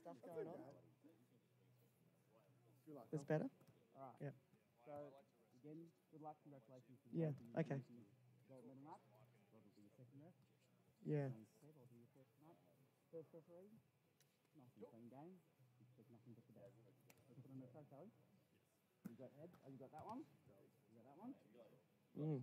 stuff going on. That's better. All right. Yep. So again, good luck, congratulations. Yeah, okay. Gold medal match. Rob will be second ref. Yeah. And Seb will be your first referee. Nice and clean game. Nothing but the best. Let's put on the Kelly. You got Ed. Oh, you got that one. You got that one. Mm.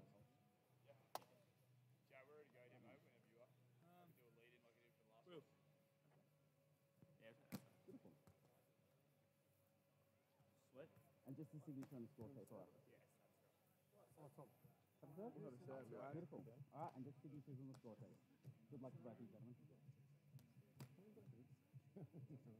Just the signature on the score paper. Up. Beautiful. All right, and just signatures on the score tape. Good luck to both of you gentlemen. Just the signatures.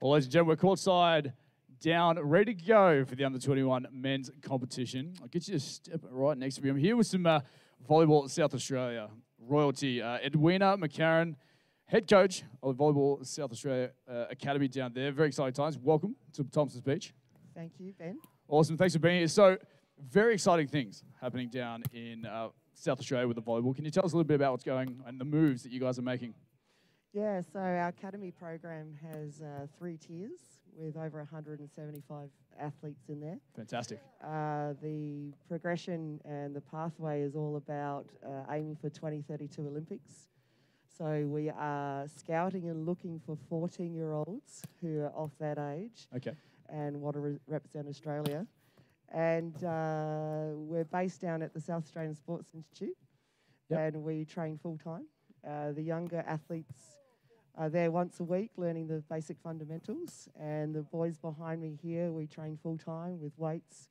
Well, ladies and gentlemen, we're courtside down, ready to go for the under 21 men's competition. I'll get you to step right next to me. I'm here with some uh, Volleyball South Australia royalty. Uh, Edwina McCarran, head coach of Volleyball South Australia uh, Academy down there. Very exciting times. Welcome to Thompson's Beach. Thank you, Ben. Awesome. Thanks for being here. So, very exciting things happening down in uh, South Australia with the volleyball. Can you tell us a little bit about what's going and the moves that you guys are making? Yeah, so our academy program has uh, three tiers with over 175 athletes in there. Fantastic. Uh, the progression and the pathway is all about uh, aiming for 2032 Olympics. So we are scouting and looking for 14 year olds who are of that age Okay. and want to re- represent Australia. And uh, we're based down at the South Australian Sports Institute Yep. and we train full time. Uh, the younger athletes are there once a week learning the basic fundamentals, and the boys behind me here, we train full time with weights,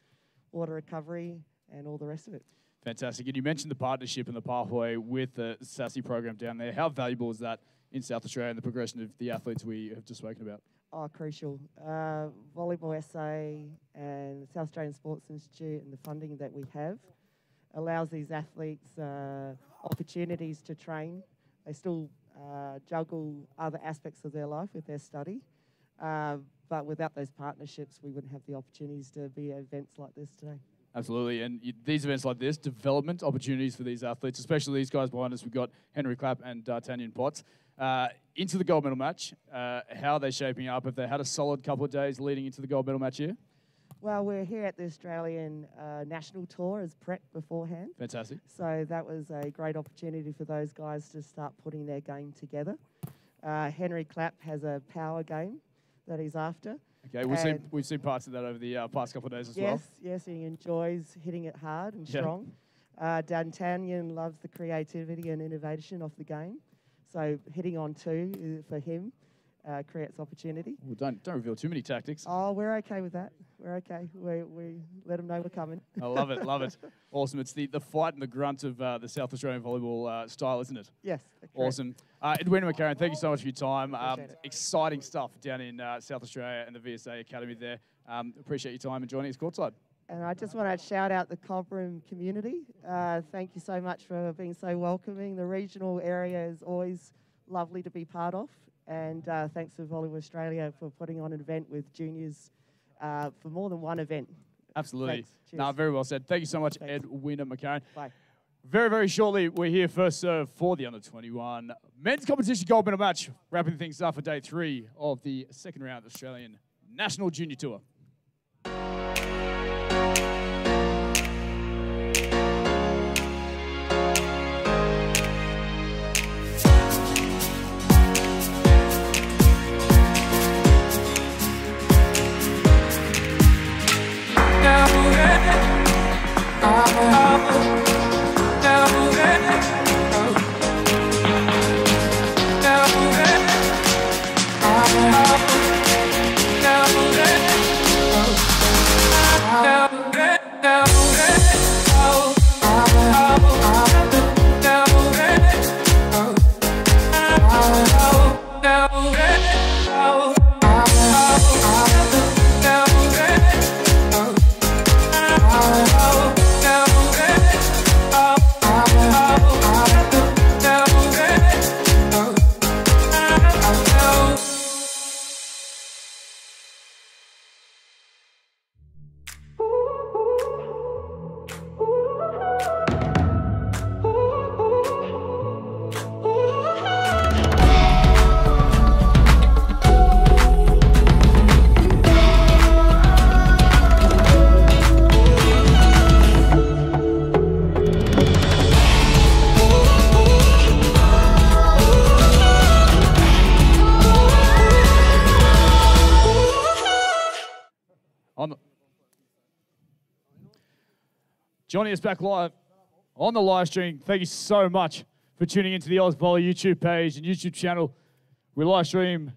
water recovery, and all the rest of it. Fantastic. And you mentioned the partnership and the pathway with the SASI program down there. How valuable is that in South Australia and the progression of the athletes we have just spoken about? Oh, crucial. Uh, Volleyball SA and South Australian Sports Institute and the funding that we have allows these athletes uh, opportunities to train. They still uh, juggle other aspects of their life with their study. Uh, but without those partnerships, we wouldn't have the opportunities to be at events like this today. Absolutely. And these events like this, development opportunities for these athletes, especially these guys behind us. We've got Henry Clapp and D'Artagnon Potts. Uh, into the gold medal match, uh, how are they shaping up? Have they had a solid couple of days leading into the gold medal match here? Well, we're here at the Australian uh, National Tour as prep beforehand. Fantastic. So that was a great opportunity for those guys to start putting their game together. Uh, Henry Clapp has a power game that he's after. Okay, we've seen, we've seen parts of that over the uh, past couple of days as yes, well. yes, yes, he enjoys hitting it hard and Yeah. strong. Uh, D'Artagnon loves the creativity and innovation of the game. So hitting on two uh, for him uh, creates opportunity. Well, don't, don't reveal too many tactics. Oh, we're okay with that. We're okay. We, we let them know we're coming. I love it, love it. Awesome. It's the, the fight and the grunt of uh, the South Australian volleyball uh, style, isn't it? Yes. Awesome. Uh, Edwina McCarran, thank you so much for your time. Um, exciting stuff down in uh, South Australia and the VSA Academy there. Um, appreciate your time and joining us courtside. And I just want to shout out the Cobram community. Uh, thank you so much for being so welcoming. The regional area is always lovely to be part of. And uh, thanks to Volleyball Australia for putting on an event with juniors uh, for more than one event. Absolutely. No, very well said. Thank you so much, Thanks. Edwina McCarran. Bye. Very, very shortly, we're here first serve for the under 21 men's competition gold medal match, wrapping things up for day three of the second round Australian National Junior Tour. Us back live on the live stream. Thank you so much for tuning into the Ausvolley YouTube page and YouTube channel. We live stream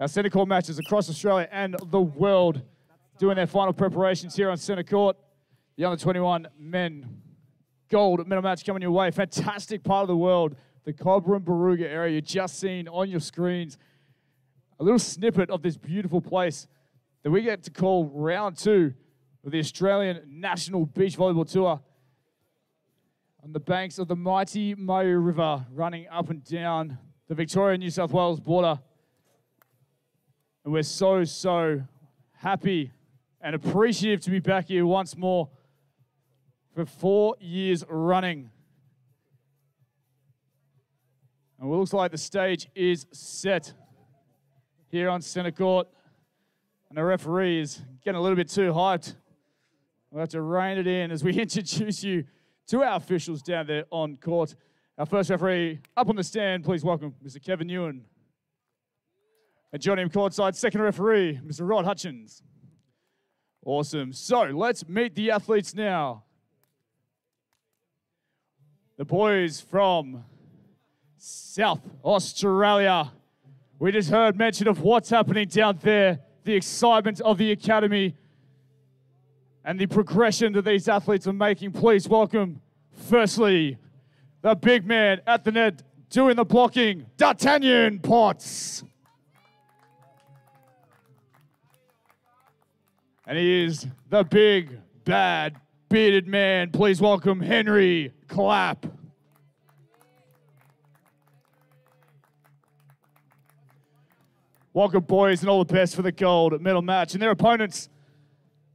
our centre court matches across Australia and the world, doing their final preparations here on centre court. The under 21 men gold medal match coming your way. Fantastic part of the world, the Cobram Barooga area. You've just seen on your screens a little snippet of this beautiful place that we get to call round two of the Australian National Beach Volleyball Tour on the banks of the mighty Murray River, running up and down the Victoria New South Wales border. And we're so, so happy and appreciative to be back here once more for four years running. And it looks like the stage is set here on centre court. And the referee is getting a little bit too hyped. We'll have to rein it in as we introduce you to our officials down there on court. Our first referee up on the stand, please welcome Mr. Kevin Ewan. And joining him courtside, second referee, Mr. Rod Hutchins. Awesome. So let's meet the athletes now. The boys from South Australia. We just heard mention of what's happening down there, the excitement of the academy, and the progression that these athletes are making. Please welcome, firstly, the big man at the net doing the blocking, D'Artagnon Potts. And he is the big, bad, bearded man. Please welcome Henry Clapp. Welcome, boys, and all the best for the gold medal match. And their opponents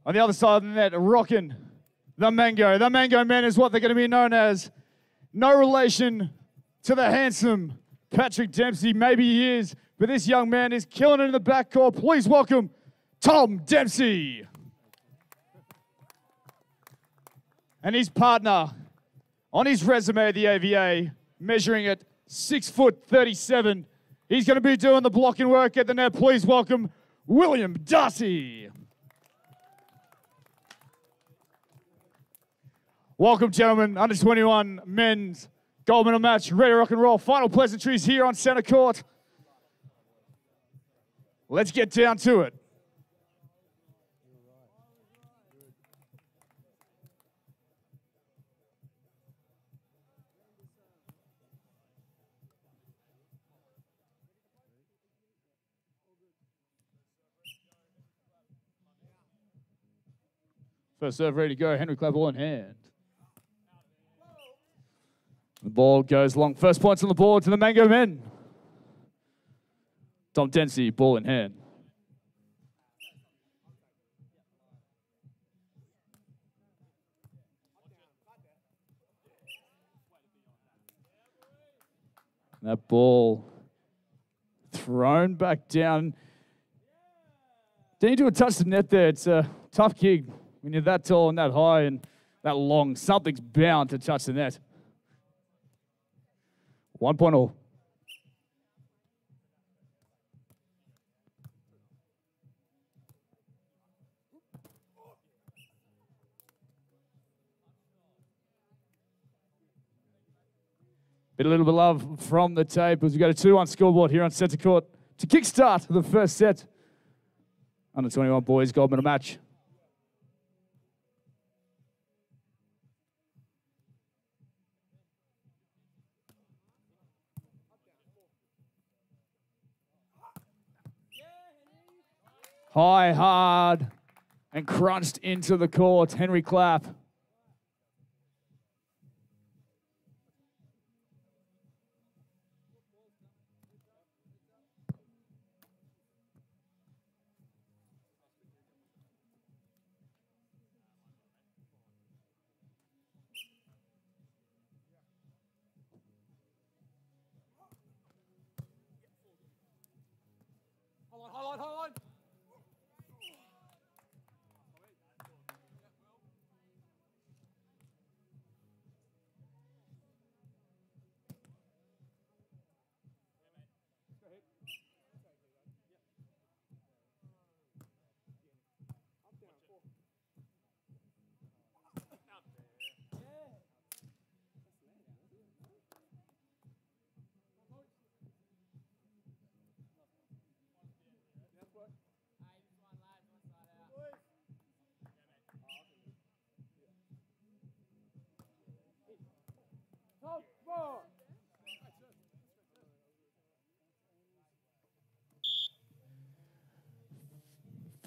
on the other side of the net, rocking the Mango. The Mango Men is what they're going to be known as. No relation to the handsome Patrick Dempsey. Maybe he is, but this young man is killing it in the backcourt. Please welcome Tom Dempsey. And his partner on his resume at the AVA, measuring at six foot 37 He's going to be doing the blocking work at the net. Please welcome William D'Arcy. Welcome, gentlemen. Under 21 men's gold medal match, ready to rock and roll. Final pleasantries here on center court. Let's get down to it. First serve ready to go. Henry Clapp ball in hand. The ball goes long. First points on the board to the Mango men. Tom Dempsey, ball in hand. That ball thrown back down. Didn't do a touch the net there. It's a tough kick when you're that tall and that high and that long, something's bound to touch the net. One. Oh. Bit a little bit of love from the tape as we got a 2 1 scoreboard here on centre court to kickstart the first set. Under 21 boys gold medal match. High, hard, and crunched into the court. Henry Clapp.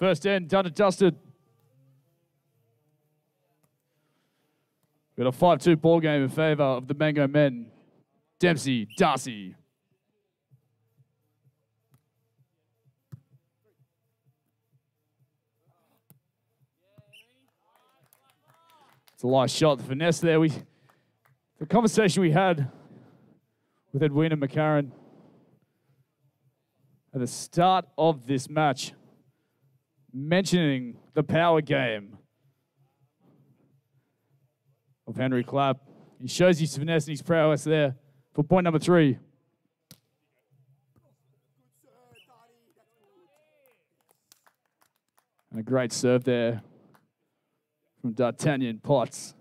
First end, done and dusted. We've Got a 5 2 ball game in favour of the Mango men. Dempsey, D'Arcy. It's a nice shot. The finesse there. We, the conversation we had with Edwina McCarran at the start of this match, mentioning the power game of Henry Clapp. He shows his finesse and his prowess there for point number three. And a great serve there from D'Artagnan Potts.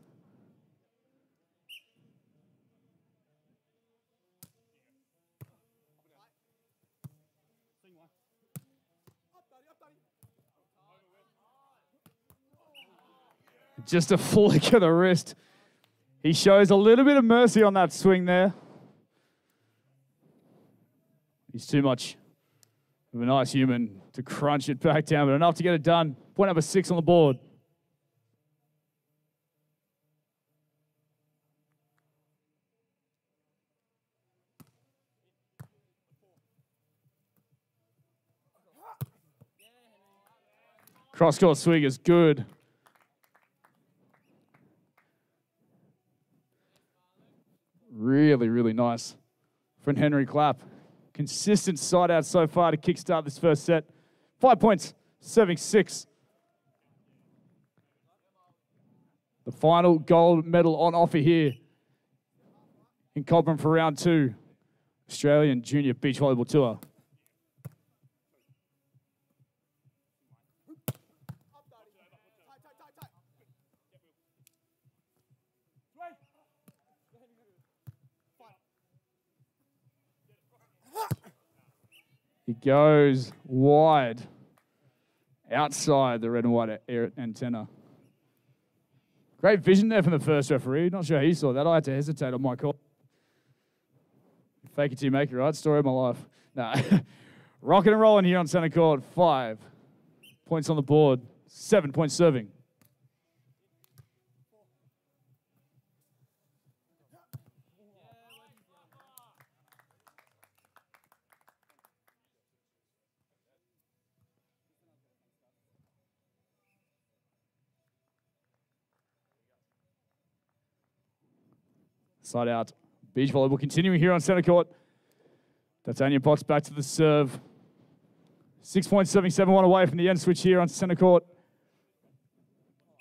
Just a flick of the wrist. He shows a little bit of mercy on that swing there. He's too much of a nice human to crunch it back down, but enough to get it done. Point number six on the board. Cross court swing is good. Really, really nice from Henry Clapp. Consistent side out so far to kickstart this first set. Five points, serving six. The final gold medal on offer here in Cobram for round two. Australian Junior Beach Volleyball Tour. He goes wide outside the red and white antenna. Great vision there from the first referee. Not sure he saw that. I had to hesitate on my call. Fake it till you make it right. Story of my life. Nah. Rocking and rolling here on center court. Five points on the board. Seven points serving. Side out. Beach volleyball continuing here on center court. D'Artagnon Potts back to the serve. Six points, serving 7 1 away from the end switch here on center court.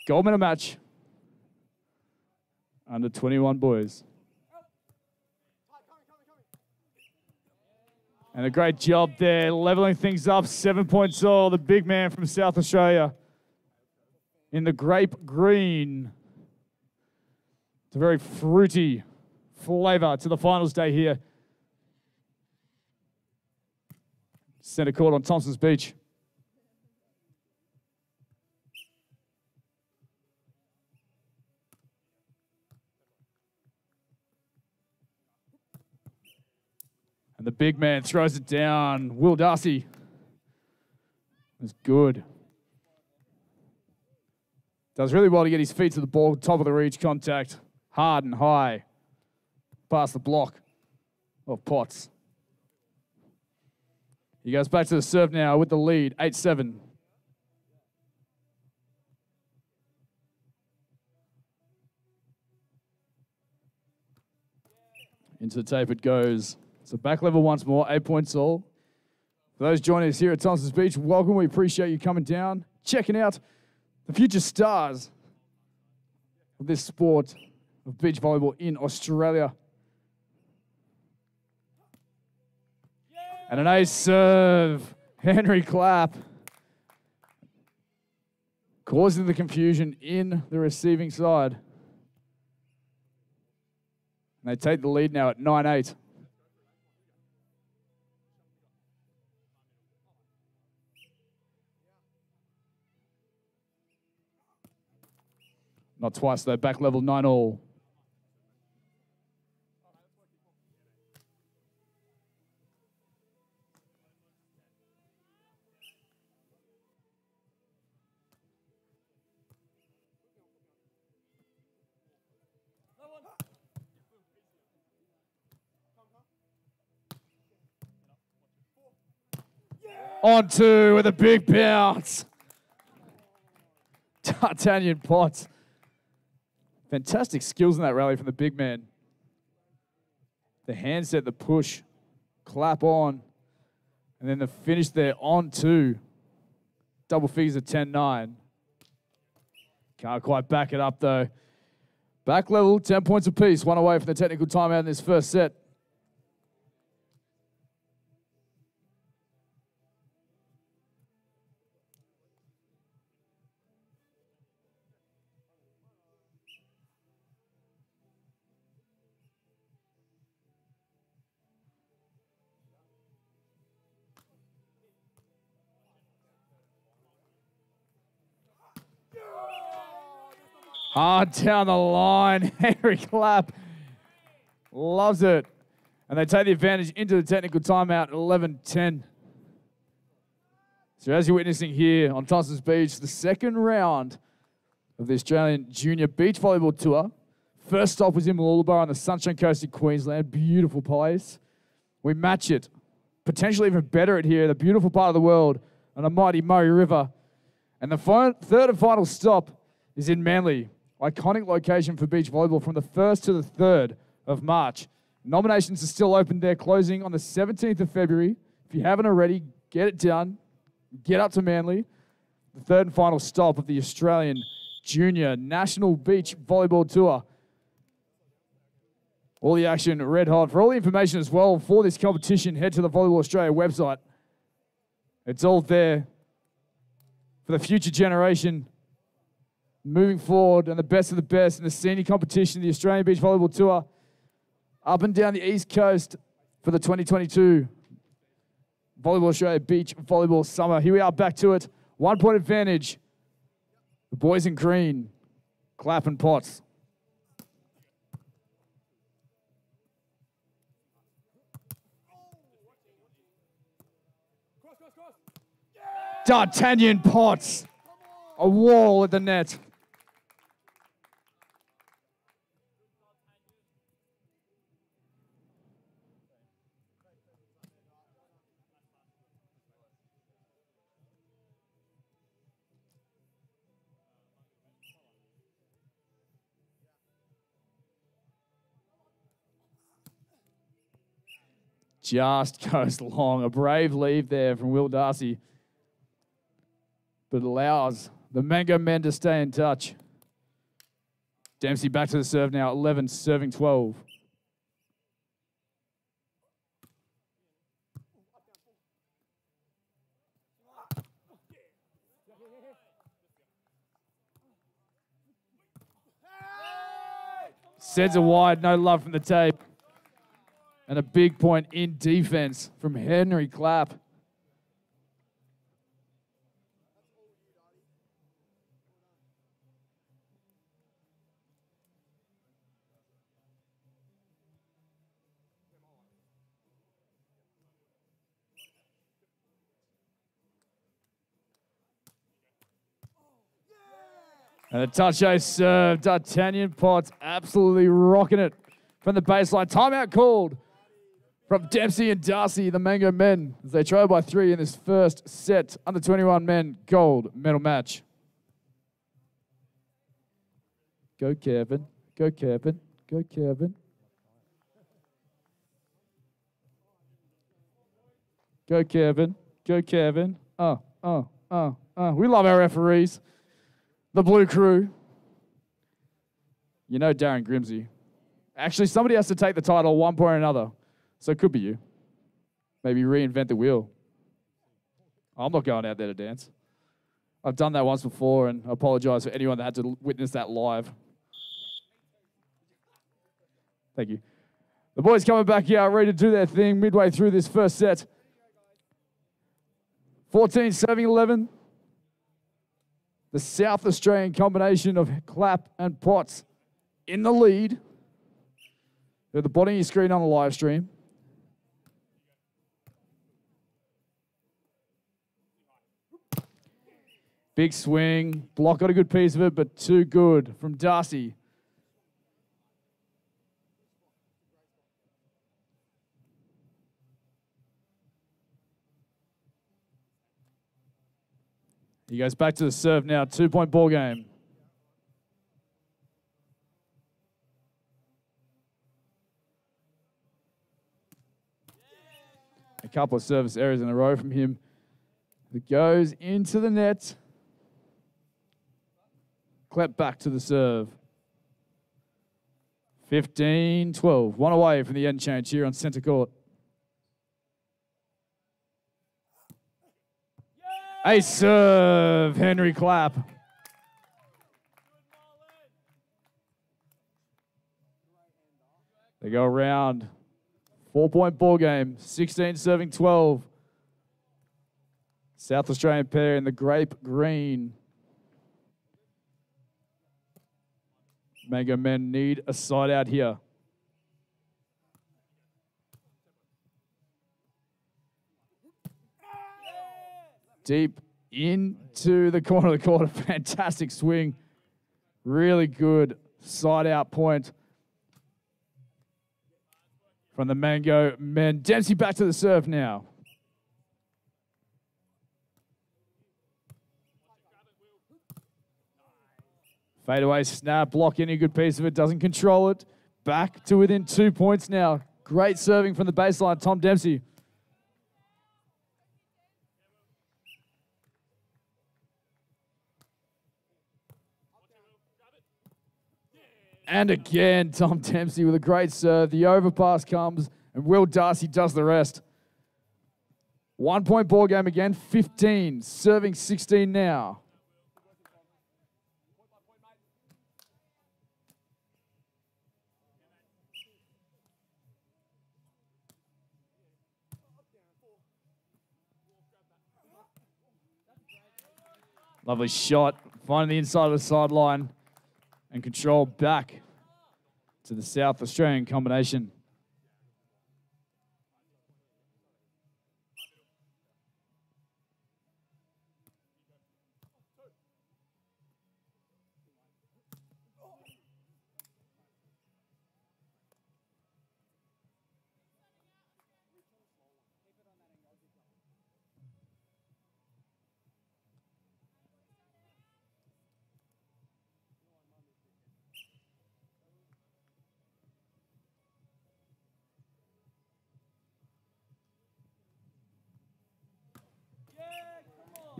Gold medal match. Under 21 boys. And a great job there, leveling things up. Seven points all. The big man from South Australia in the grape green. It's a very fruity flavour to the finals day here. Centre court on Thompson's Beach. And the big man throws it down. Will D'Arcy. It's good. Does really well to get his feet to the ball, top of the reach, contact, hard and high. Past the block of Potts. He goes back to the serve now with the lead, 8 7. Into the tape it goes. So back level once more, eight points all. For those joining us here at Thompson's Beach, welcome. We appreciate you coming down, checking out the future stars of this sport of beach volleyball in Australia. And an ace serve, Henry Clapp. Causing the confusion in the receiving side. And they take the lead now at 9 8. Not twice though, back level 9 all. On two with a big bounce. D'Artagnon Potts. Fantastic skills in that rally from the big man. The handset, the push, clap on, and then the finish there on two. Double figures of 10 9. Can't quite back it up though. Back level, 10 points apiece, one away from the technical timeout in this first set. Hard down the line. Henry Clapp loves it. And they take the advantage into the technical timeout 11 10. So, as you're witnessing here on Thompson's Beach, the second round of the Australian Junior Beach Volleyball Tour. First stop was in Mooloolaba on the Sunshine Coast in Queensland. Beautiful place. We match it, potentially even better it here, the beautiful part of the world on the mighty Murray River. And the third and final stop is in Manly, iconic location for beach volleyball from the 1st to the 3rd of March. Nominations are still open there, closing on the 17th of February. If you haven't already, get it done. Get up to Manly. The third and final stop of the Australian Junior National Beach Volleyball Tour. All the action red hot. For all the information as well for this competition, head to the Volleyball Australia website. It's all there for the future generation moving forward and the best of the best in the senior competition, the Australian Beach Volleyball Tour, up and down the East Coast for the 2022 Volleyball Australia Beach Volleyball Summer. Here we are back to it. One point advantage. The boys in green, Clapp and. D'Artagnon Potts. A wall at the net. Just goes long. A brave leave there from Will D'Arcy. But allows the Mango men to stay in touch. Dempsey back to the serve now, 11 serving 12. Sends it wide, no love from the tape. And a big point in defense from Henry Clapp. And a touch ace serve. D'Artagnon Potts absolutely rocking it from the baseline. Timeout called from Dempsey and D'Arcy, the Mango men, as they trail by three in this first set. Under 21 men gold medal match. Go, Kevin. Go, Kevin. Go, Kevin. Go, Kevin. Go, Kevin. Oh, oh, oh, oh. We love our referees the Blue Crew. You know Darren Grimsey. Actually, somebody has to take the title one point or another. So it could be you. Maybe reinvent the wheel. I'm not going out there to dance. I've done that once before, and I apologize for anyone that had to witness that live. Thank you. The boys coming back here, ready to do their thing midway through this first set. 14 serving 11. The South Australian combination of Clapp and Potts in the lead. They're the bottom of your screen on the live stream. Big swing. Block got a good piece of it, but too good from D'Arcy. He goes back to the serve now. Two point ball game. A couple of service errors in a row from him. It goes into the net. Clapp back to the serve. 15 12. One away from the end change here on centre court. A serve, Henry Clapp. They go around. Four point ball game, 16 serving 12. South Australian pair in the grape green. Mango men need a side out here. Deep into the corner of the court. Fantastic swing. Really good side out point from the Mango men. Dempsey back to the serve now. Fade away snap, block any good piece of it, doesn't control it. Back to within two points now. Great serving from the baseline, Tom Dempsey. And again, Tom Dempsey with a great serve. The overpass comes, and Will D'Arcy does the rest. One point ball game again, 15, serving 16 now. Lovely shot, finding the inside of the sideline and control back to the South Australian combination.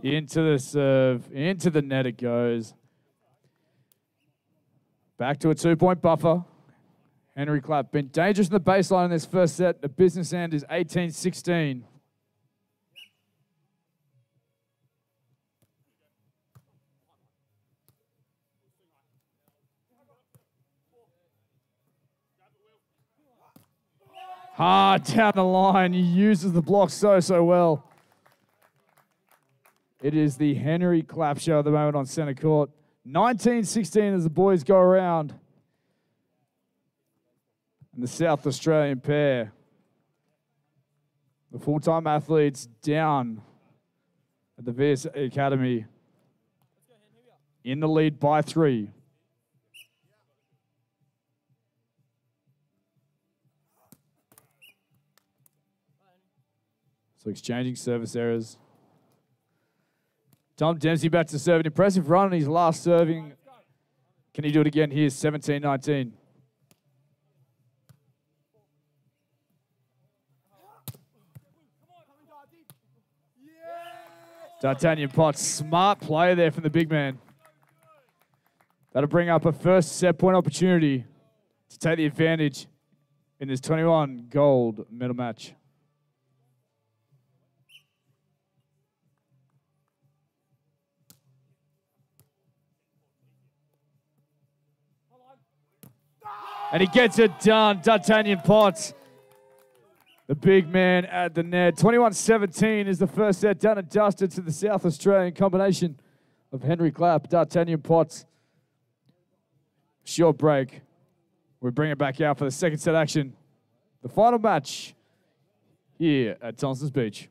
Into the serve, into the net it goes. Back to a two point buffer. Henry Clapp been dangerous in the baseline in this first set. The business end is 18 16. Hard down the line. He uses the block so, so well. It is the Henry Clapp show at the moment on centre court. 1916 as the boys go around. And the South Australian pair. The full time athletes down at the VS Academy in the lead by three. So exchanging service errors. Tom Dempsey back to serve. An impressive run on his last serving. Can he do it again? Here's 17 19. D'Artagnon Potts, smart play there from the big man. That'll bring up a first set point opportunity to take the advantage in this 21 gold medal match. And he gets it done. D'Artagnon Potts, the big man at the net. 21 17 is the first set done and dusted to the South Australian combination of Henry Clapp, D'Artagnon Potts. Short break. We bring it back out for the second set action. The final match here at Thompson's Beach.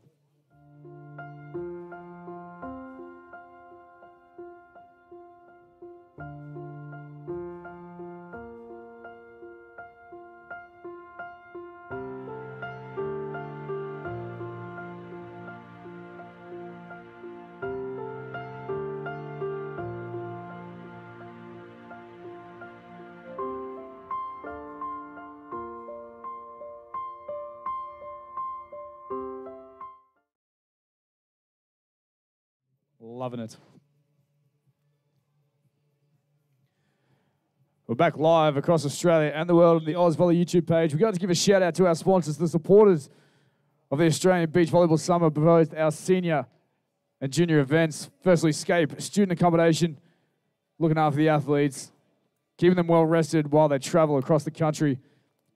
Back live across Australia and the world on the Ausvolley YouTube page. We've got to give a shout out to our sponsors, the supporters of the Australian Beach Volleyball Summer, both our senior and junior events. Firstly, Scape, student accommodation, looking after the athletes, keeping them well rested while they travel across the country.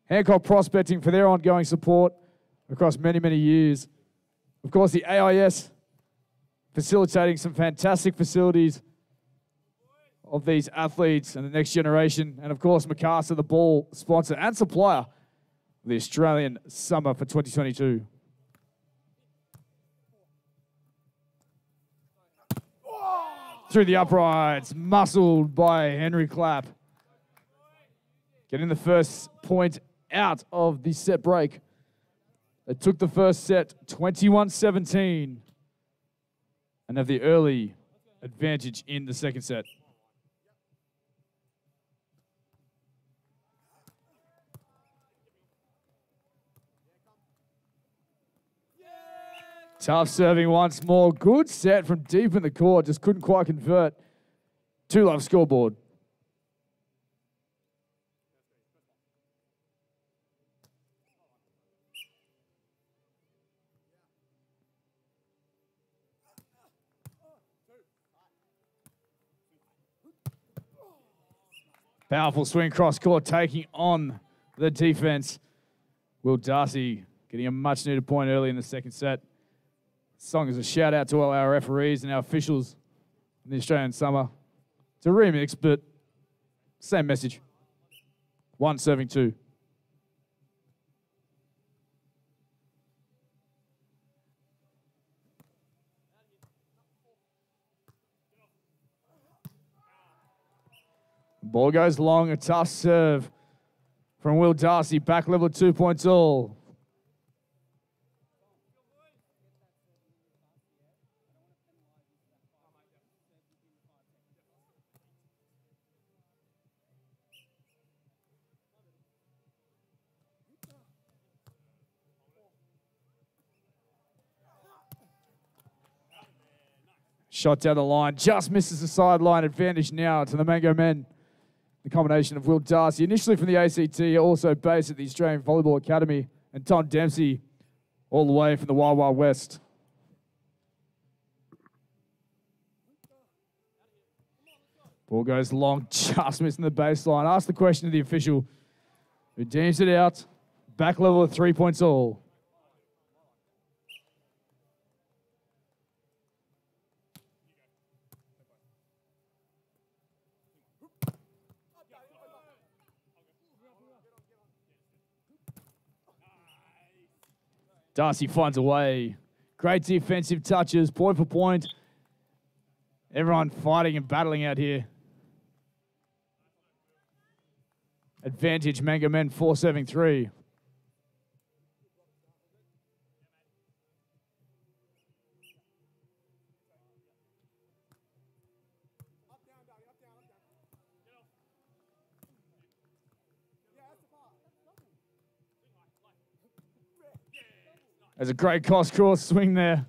Hancock Prospecting for their ongoing support across many, many years. Of course, the AIS facilitating some fantastic facilities of these athletes and the next generation. And of course, Mikasa, the ball sponsor and supplier the Australian Summer for 2022. Through the uprights, muscled by Henry Clapp. Getting the first point out of the set break. They took the first set 21 17 and have the early advantage in the second set. Tough serving once more. Good set from deep in the court. Just couldn't quite convert. Two love scoreboard. Powerful swing cross court taking on the defense. Will D'Arcy getting a much needed point early in the second set. Song is a shout out to all our referees and our officials in the Australian summer. It's a remix, but same message. One serving two. Ball goes long, a tough serve from Will D'Arcy, back level two points all. Shot down the line, just misses the sideline advantage now to the Mango men. The combination of Will D'Arcy, initially from the ACT, also based at the Australian Volleyball Academy, and Tom Dempsey, all the way from the Wild Wild West. Ball goes long, just missing the baseline. Ask the question to the official, who deems it out. Back level of three points all. D'Arcy finds a way. Great defensive touches, point for point. Everyone fighting and battling out here. Advantage, Mango Men 4 7 3. There's a great cross cross swing there.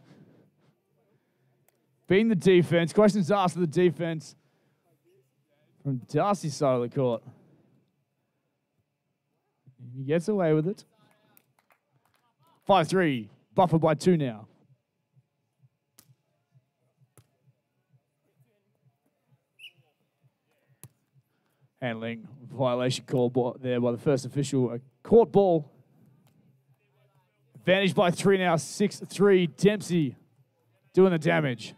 Being the defense. Questions asked of the defense from D'Arcy's side of the court. He gets away with it. 5 3. Buffer by two now. Handling violation call there by the first official. A court ball Advantage by three now, 6 3. Dempsey doing the damage.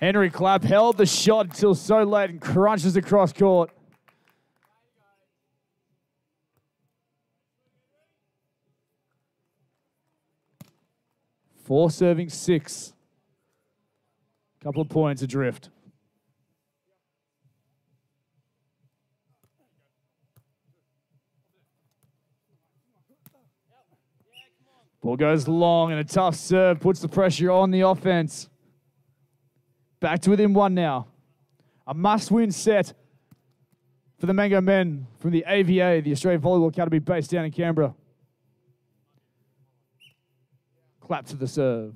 Henry Clapp held the shot until so late and crunches across court. Four serving six. Couple of points adrift. Ball goes long and a tough serve puts the pressure on the offense. Back to within one now. A must win set for the Mango men from the AVA, the Australian Volleyball Academy based down in Canberra. Clapp to the serve.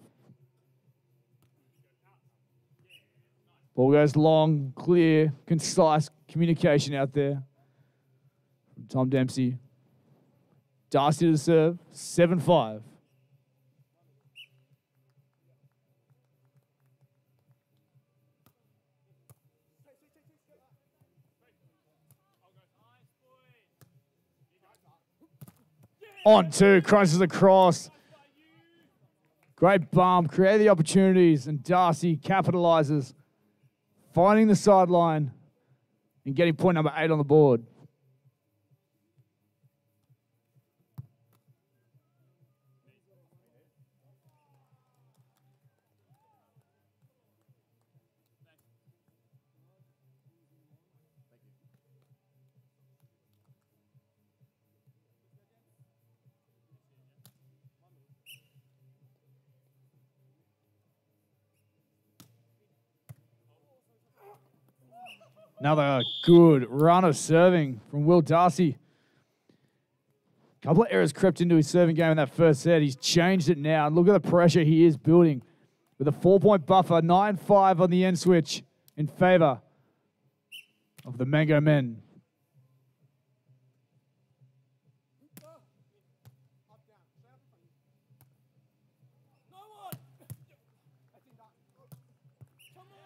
Ball goes long, clear, concise communication out there from Tom Dempsey. D'Arcy to the serve, 7 5. On two, crosses across. Great bump, create the opportunities, and D'Arcy capitalizes, finding the sideline and getting point number eight on the board. Another good run of serving from Will D'Arcy. A couple of errors crept into his serving game in that first set. He's changed it now. And look at the pressure he is building with a four point buffer, 9 5 on the end switch in favor of the Mango men.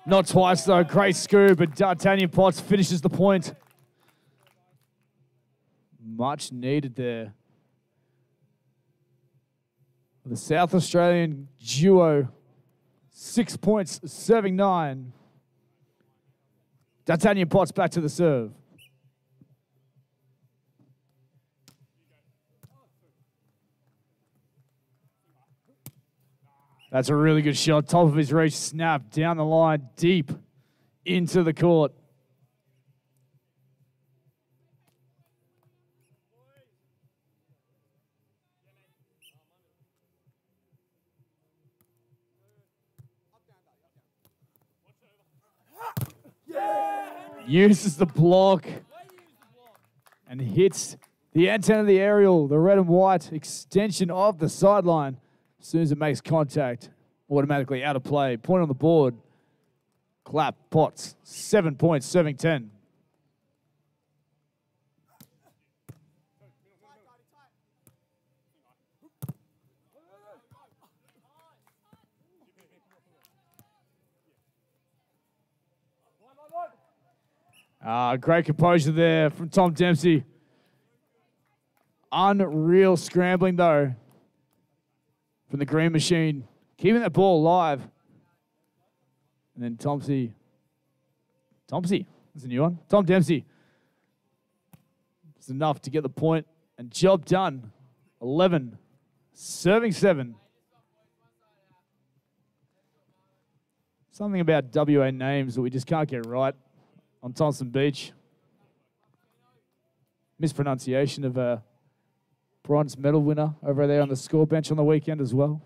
Not twice, though. Great scoop, but D'Artagnon Potts finishes the point. Much needed there. The South Australian duo, six points, serving nine. D'Artagnon Potts back to the serve. That's a really good shot. Top of his reach, snap down the line, deep into the court. Uses the block and hits the antenna of the aerial, the red and white extension of the sideline. As soon as it makes contact, automatically out of play. Point on the board. Clapp, Potts, seven points, serving 10. Ah, great composure there from Tom Dempsey. Unreal scrambling though from the green machine, keeping that ball alive. And then Tomsey, Tomsey, that's a new one. Tom Dempsey. It's enough to get the point and job done. 11, serving seven. Something about WA names that we just can't get right on Thompson Beach. Mispronunciation of a bronze medal winner over there on the score bench on the weekend as well.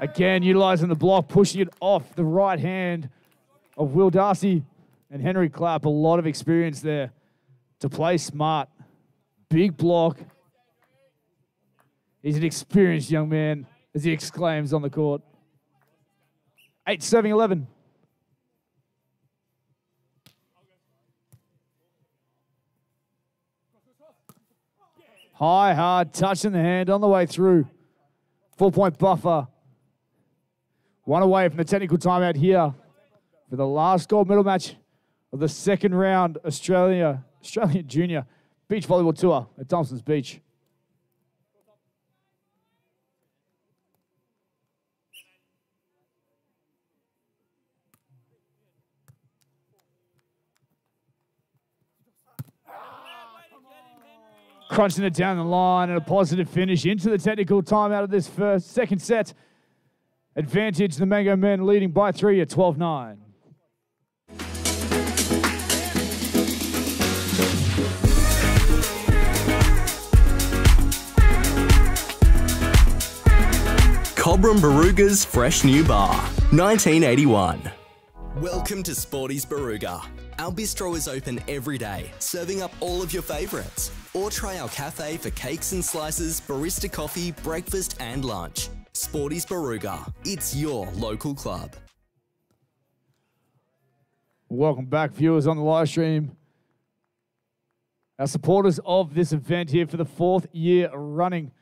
Again, utilizing the block, pushing it off the right hand of Will D'Arcy and Henry Clapp. A lot of experience there to play smart. Big block. He's an experienced young man, as he exclaims on the court. 8 7 11. High, hard, touching the hand on the way through. Four point buffer. One away from the technical timeout here for the last gold medal match of the second round Australia Australian Junior Beach Volleyball Tour at Thompson's Beach. Crunching it down the line and a positive finish into the technical timeout of this first second set. Advantage the Mango men leading by three at 12 9. Cobram Barooga's fresh new bar, 1981. Welcome to Sporties Baruga. Our bistro is open every day, serving up all of your favourites. Or try our cafe for cakes and slices, barista coffee, breakfast, and lunch. Sporties Barooga. It's your local club. Welcome back, viewers on the live stream. Our supporters of this event here for the fourth year running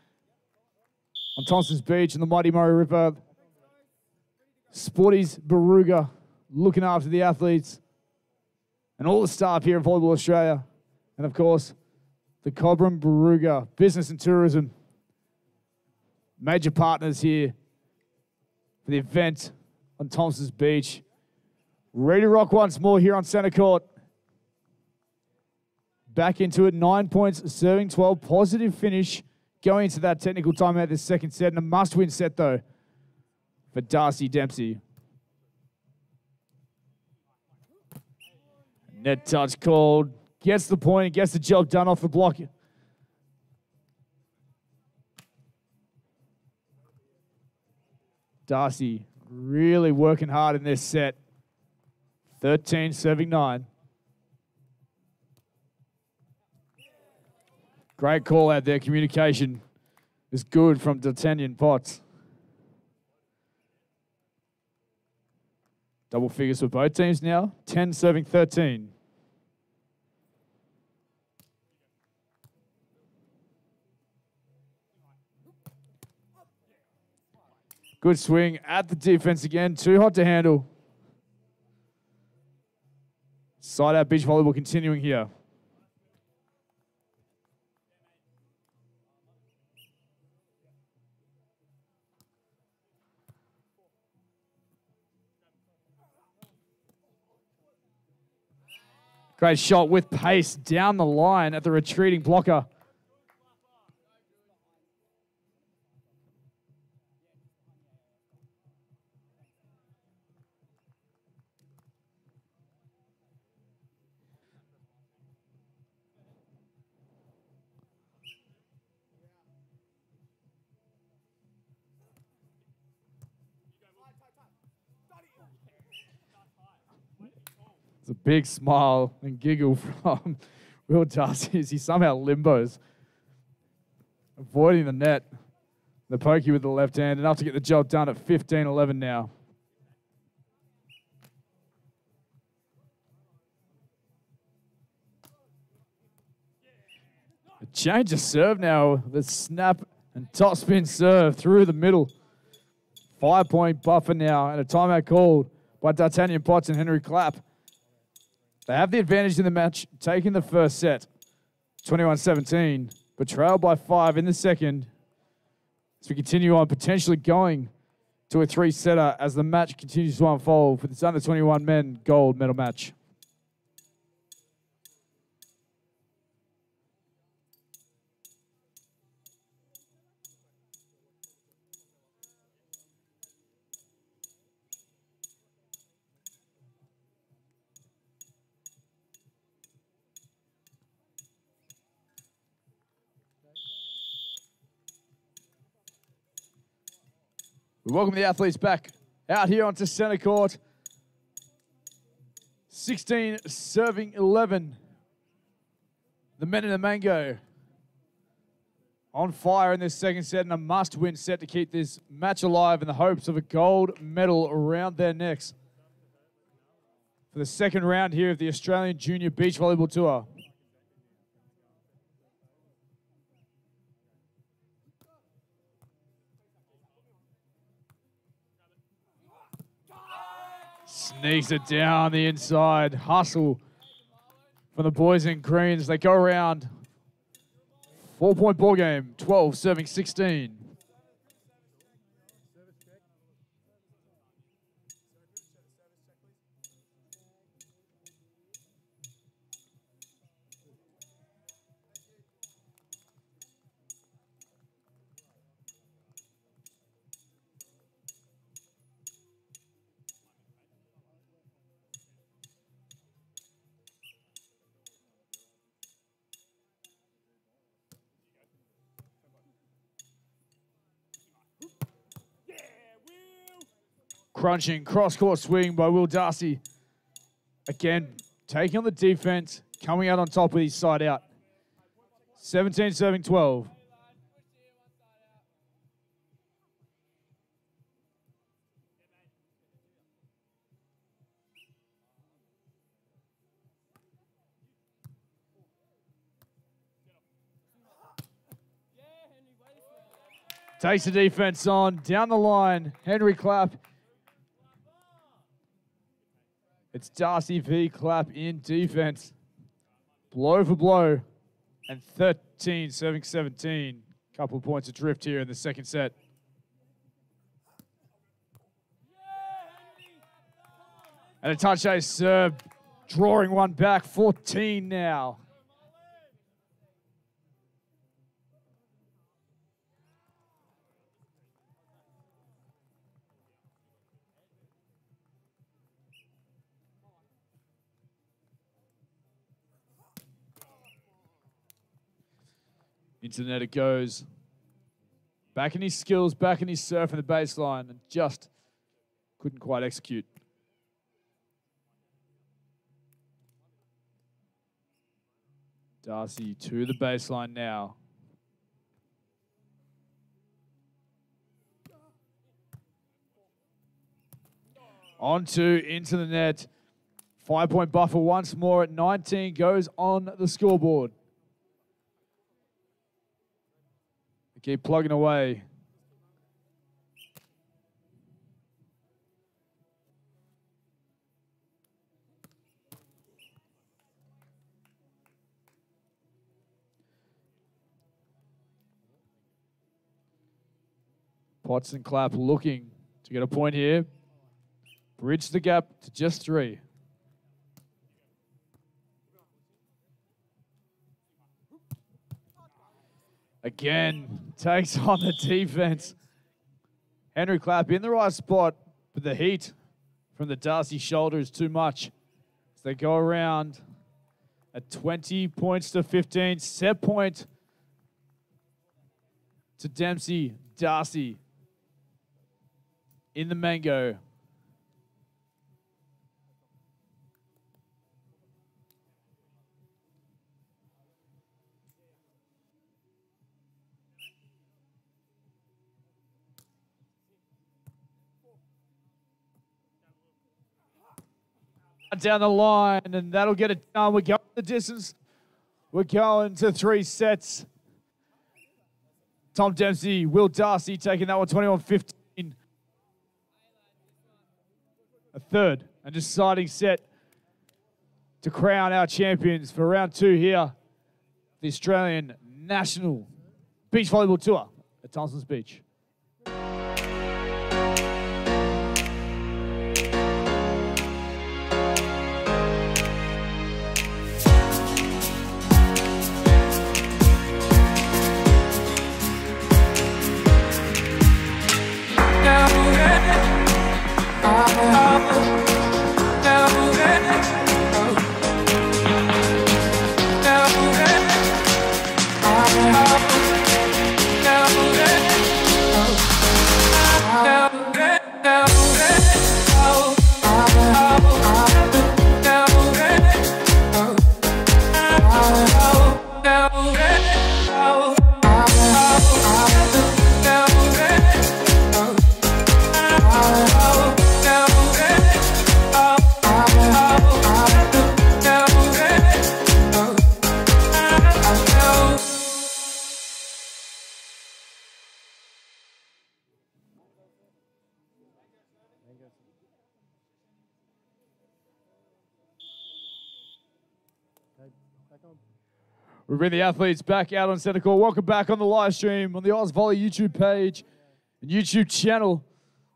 on Thompson's Beach and the Mighty Murray River. Sporties Barooga looking after the athletes and all the staff here at Volleyball Australia. And of course, the Cobram Barooga Business and Tourism. Major partners here for the event on Thompson's Beach. Ready to rock once more here on centre court. Back into it, nine points, serving 12. Positive finish going into that technical timeout this second set, and a must win set though for D'Arcy Dempsey. Net touch called, gets the point, gets the job done off the block. D'Arcy really working hard in this set. 13 serving 9. Great call out there. Communication is good from D'Artagnon Potts. Double figures for both teams now. 10 serving 13. Good swing at the defense again. Too hot to handle. Side out beach volleyball continuing here. Great shot with pace down the line at the retreating blocker. Big smile and giggle from Will D'Arcy as he somehow limbos, avoiding the net. The pokey with the left hand, enough to get the job done at 15 11 now. A change of serve now. The snap and top spin serve through the middle. Five point buffer now, and a timeout called by D'Artagnon Potts and Henry Clapp. They have the advantage in the match, taking the first set, 21 17, but trailed by five in the second. As we continue on, potentially going to a three setter as the match continues to unfold for this under 21 men gold medal match. We welcome the athletes back out here onto centre court. 16 serving 11. The men in the mango on fire in this second set and a must win set to keep this match alive in the hopes of a gold medal around their necks for the second round here of the Australian Junior Beach Volleyball Tour. Sneaks it down the inside. Hustle from the boys in greens. They go around. Four point ball game. 12 serving 16. Crunching cross court swing by Will D'Arcy. Again, taking on the defense, coming out on top with his side out. 17 serving 12. Takes the defense on down the line. Henry Clapp. It's D'Arcy v. Clapp in defense. Blow for blow. And 13 serving 17. Couple of points adrift here in the second set. And a touch ace serve, drawing one back. 14 now. Into the net it goes. Back in his skills, back in his surf in the baseline, and just couldn't quite execute. D'Arcy to the baseline now. Onto into the net. Five point buffer once more at 19 goes on the scoreboard. Keep plugging away. Potts and Clapp looking to get a point here. Bridge the gap to just three. Again, takes on the defense. Henry Clapp in the right spot, but the heat from the D'Arcy shoulder is too much. As they go around at 20 points to 15, set point to Dempsey, D'Arcy in the mango. Down the line, and that'll get it done. We're going the distance. We're going to three sets. Tom Dempsey, Will D'Arcy taking that one 21 15. A third and deciding set to crown our champions for round two here. The Australian National Beach Volleyball Tour at Thompson's Beach. We bring the athletes back out on center court. Welcome back on the live stream on the Ausvolley YouTube page and YouTube channel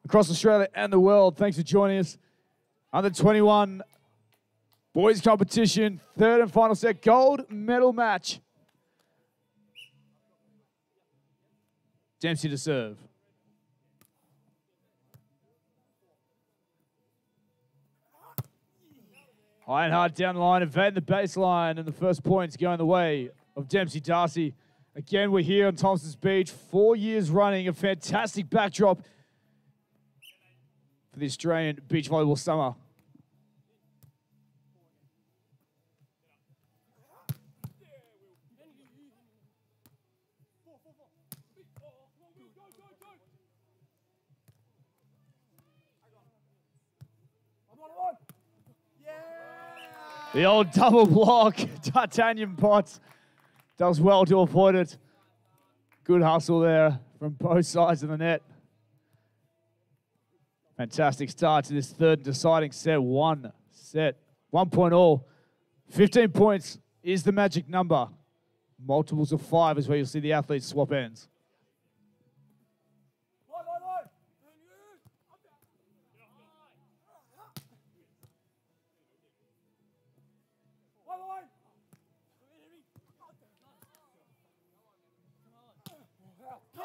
across Australia and the world. Thanks for joining us. Under 21 boys competition, third and final set, gold medal match. Dempsey to serve. Hard down the line, evading the baseline, and the first points going the way of Dempsey D'Arcy. Again, we're here on Thompson's Beach, four years running, a fantastic backdrop. for the Australian beach volleyball summer. The old double block, Titanium Potts does well to avoid it. Good hustle there from both sides of the net. Fantastic start to this third deciding set. One set, one point all. 15 points is the magic number. Multiples of five is where you'll see the athletes swap ends.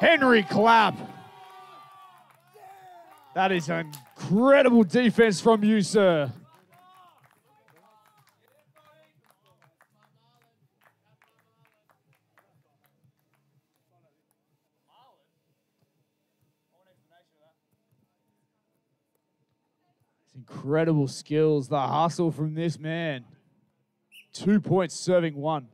Henry Clapp. That is incredible defense from you, sir. Incredible skills, the hustle from this man. Two points serving one.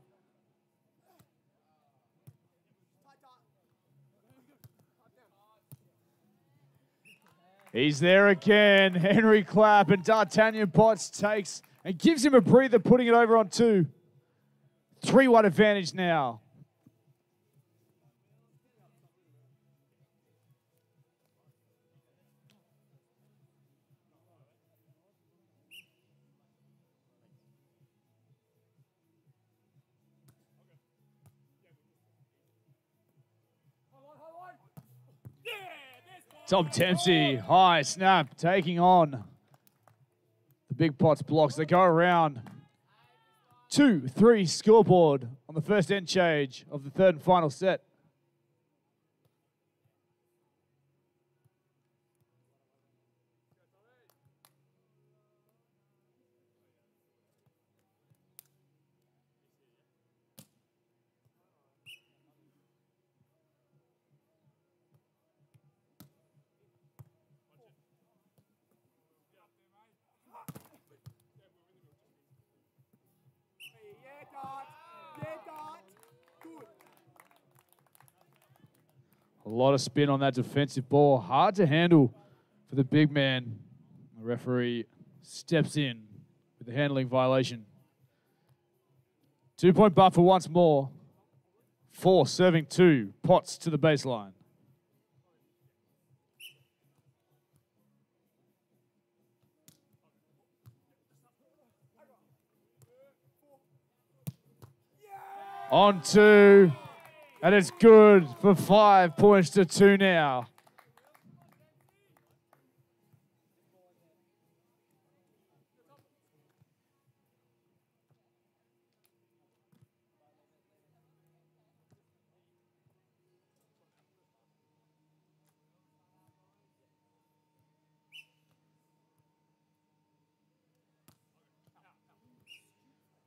He's there again. Henry Clapp and D'Artagnon Potts takes and gives him a breather, putting it over on two. 3 1 advantage now. Tom Dempsey, high snap, taking on the big Potts blocks. They go around two, three scoreboard on the first end change of the third and final set. A lot of spin on that defensive ball. Hard to handle for the big man. The referee steps in with the handling violation. Two point buffer once more. Four serving two. Potts to the baseline. On two. And it's good for five points to two now.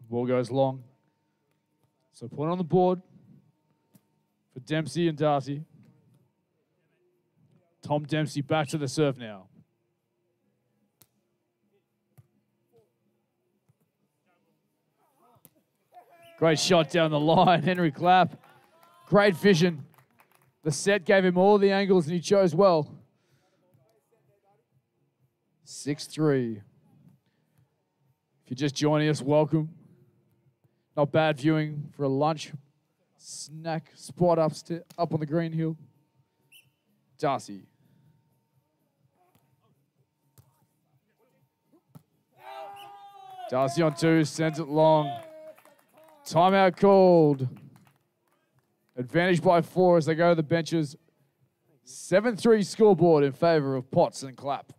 Ball goes long. So point on the board for Dempsey and D'Arcy. Tom Dempsey back to the serve now. Great shot down the line, Henry Clapp. Great vision. The set gave him all the angles and he chose well. 6 3. If you're just joining us, welcome. Not bad viewing for a lunch snack spot up, up on the green hill. D'Arcy. D'Arcy on two, sends it long. Timeout called. Advantage by four as they go to the benches. 7 3 scoreboard in favor of Potts and Clapp.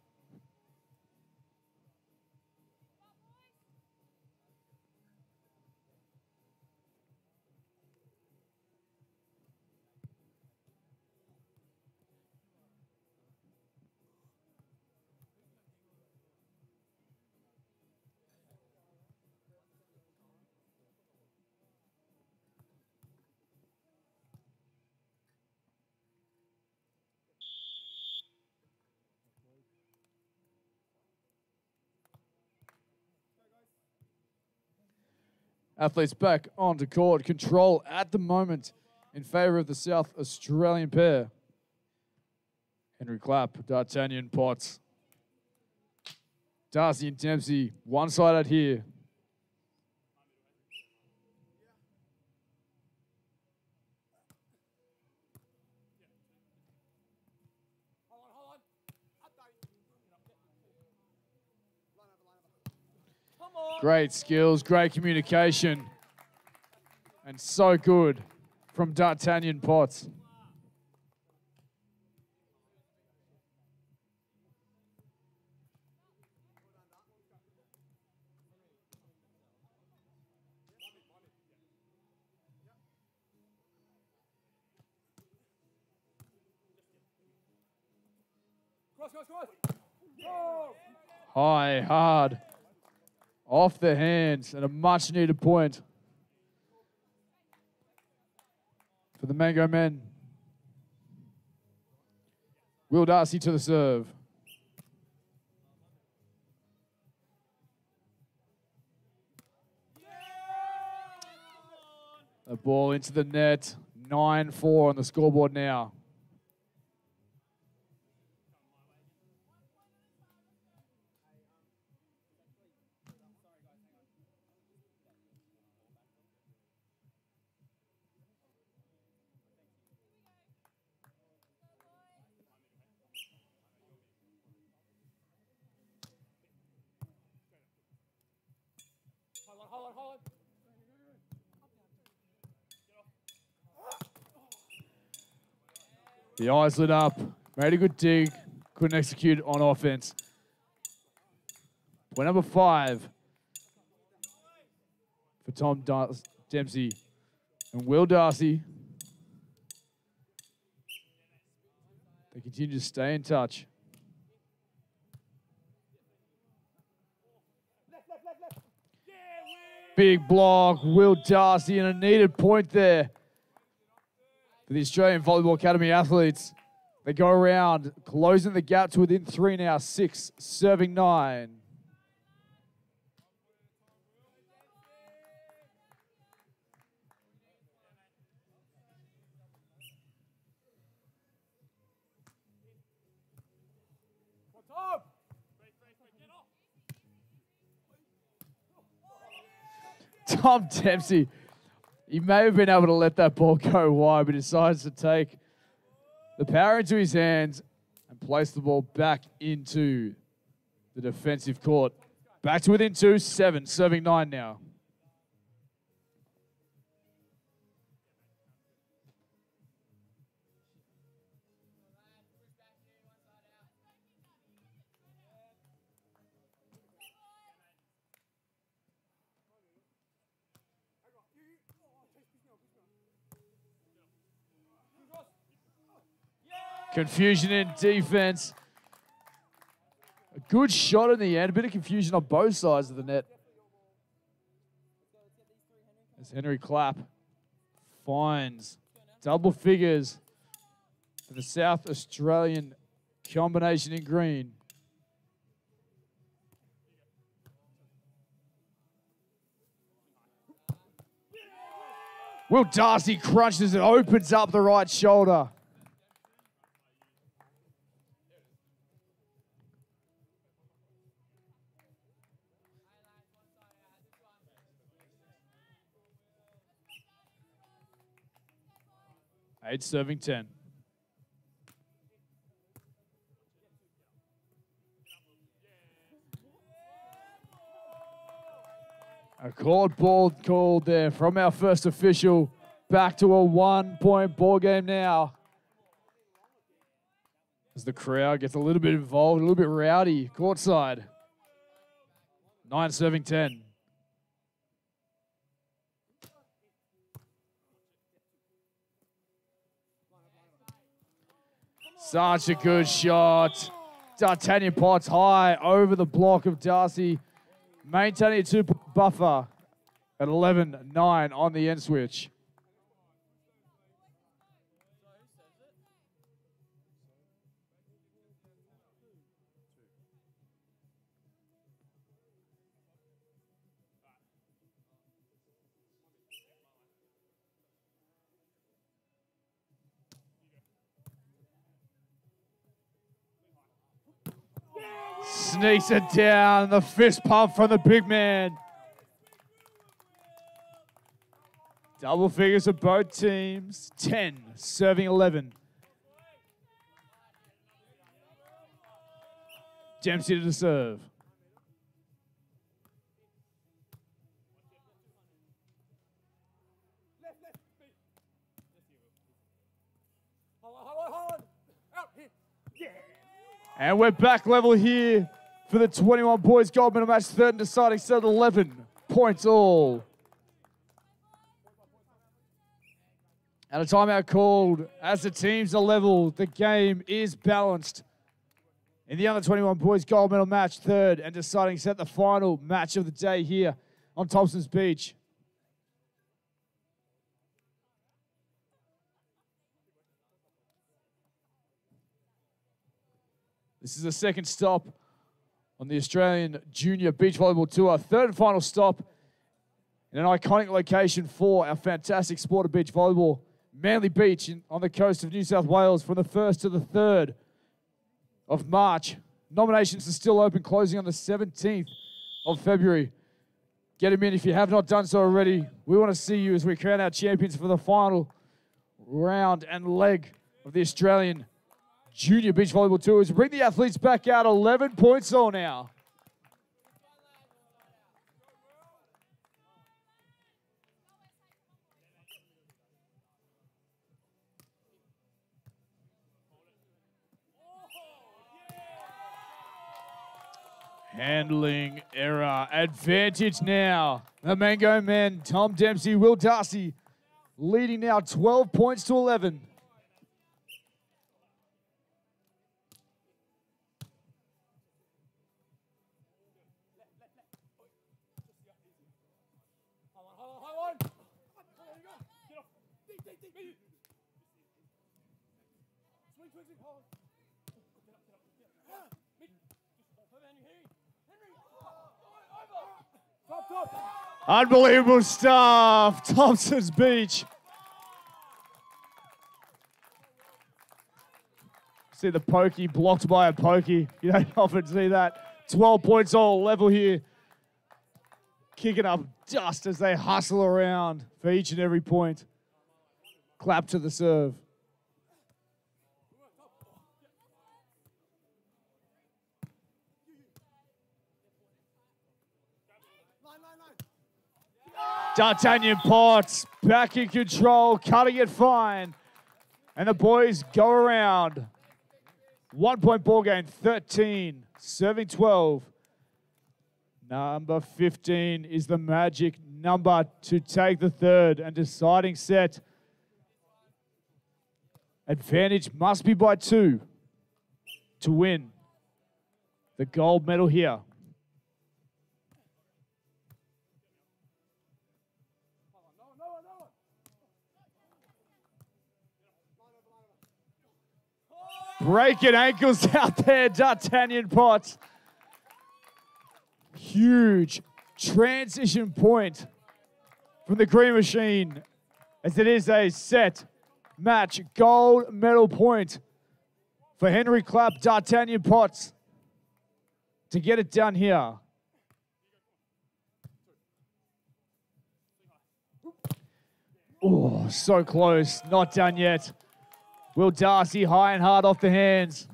Athletes back onto court. Control at the moment in favour of the South Australian pair. Henry Clapp, D'Artagnon Potts. D'Arcy and Dempsey, one sided here. Great skills, great communication, and so good from D'Artagnon Potts. High, hard, off the hands, and a much needed point for the Mango men. Will D'Arcy to the serve. The ball into the net. 9 4 on the scoreboard now. The eyes lit up. Made a good dig. Couldn't execute on offense. Point number five for Tom Dempsey and Will D'Arcy. They continue to stay in touch. Big block, Will D'Arcy, and a needed point there for the Australian Volleyball Academy athletes. They go around, closing the gap to within three now, six, serving nine. Tom Dempsey, he may have been able to let that ball go wide, but decides to take the power into his hands and place the ball back into the defensive court. Back to within two, seven, serving nine now. Confusion in defense. A good shot in the end. A bit of confusion on both sides of the net. As Henry Clapp finds double figures for the South Australian combination in green. Will D'Arcy crunches it, opens up the right shoulder. Serving 10. A court ball called there from our first official. Back to a one point ball game now. As the crowd gets a little bit involved, a little bit rowdy courtside. Nine serving 10. Such a good shot. D'Artagnon Potts high over the block of D'Arcy. Maintaining a two buffer at 11 9 on the end switch. Sneaks it down. The fist pump from the big man. Double figures of both teams. 10, serving 11. Dempsey to serve. And we're back level here for the 21 boys gold medal match, third and deciding set 11 points all. And a timeout called as the teams are level. The game is balanced. In the under 21 boys gold medal match, third and deciding set, the final match of the day here on Thompson's Beach. This is the second stop on the Australian Junior Beach Volleyball Tour. Third and final stop in an iconic location for our fantastic sport of beach volleyball. Manly Beach in, on the coast of New South Wales from the 1st to the 3rd of March. Nominations are still open, closing on the 17th of February. Get them in if you have not done so already. We want to see you as we crown our champions for the final round and leg of the Australian Junior Beach Volleyball Tours. Bring the athletes back out 11 points all now. Handling error. Advantage now. The Mango men, Tom Dempsey, Will D'Arcy, leading now 12 points to 11. Unbelievable stuff. Thompson's Beach. See the pokey blocked by a pokey. You don't often see that. 12 points all level here. Kicking up dust as they hustle around for each and every point. Clapp to the serve. D'Artagnon Potts back in control, cutting it fine. And the boys go around. One point ball game, 13, serving 12. Number 15 is the magic number to take the third and deciding set. Advantage must be by two to win the gold medal here. Breaking ankles out there, D'Artagnon Potts. Huge transition point from the Green Machine as it is a set match gold medal point for Henry Clapp, D'Artagnon Potts to get it done here. Oh, so close. Not done yet. Will D'Arcy high and hard off the hands.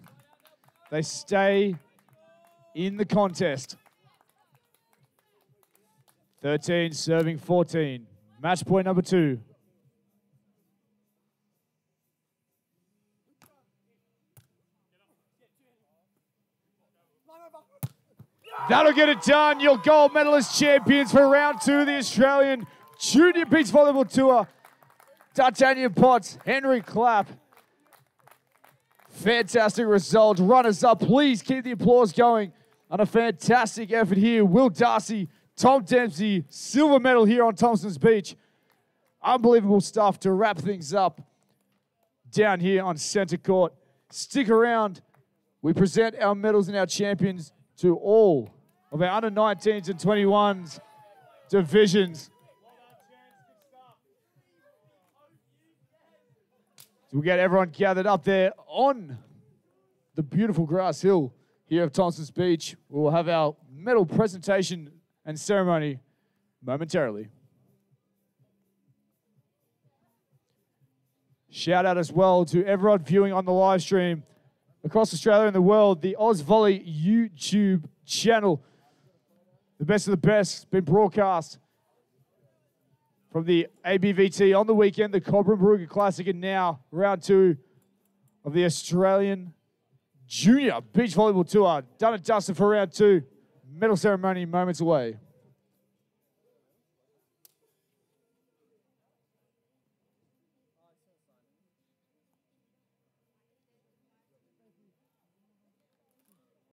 They stay in the contest. 13 serving 14. Match point number two. That'll get it done. Your gold medalist champions for round two of the Australian Junior Beach Volleyball Tour. D'Artagnon Potts, Henry Clapp, Fantastic result. Runners up. Please keep the applause going on a fantastic effort here. Will D'Arcy, Tom Dempsey, silver medal here on Thompson's Beach. Unbelievable stuff to wrap things up down here on center court. Stick around. We present our medals and our champions to all of our under 19s and 21s divisions. So we get everyone gathered up there on the beautiful grass hill here at Thompson's Beach. We will have our medal presentation and ceremony momentarily. Shout out as well to everyone viewing on the live stream across Australia and the world, the Ausvolley YouTube channel. The best of the best been broadcast from the ABVT on the weekend, the Cobram Barooga Classic, and now round two of the Australian Junior Beach Volleyball Tour. Done and dusted for round two. Medal ceremony moments away.